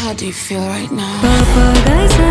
How do you feel right now?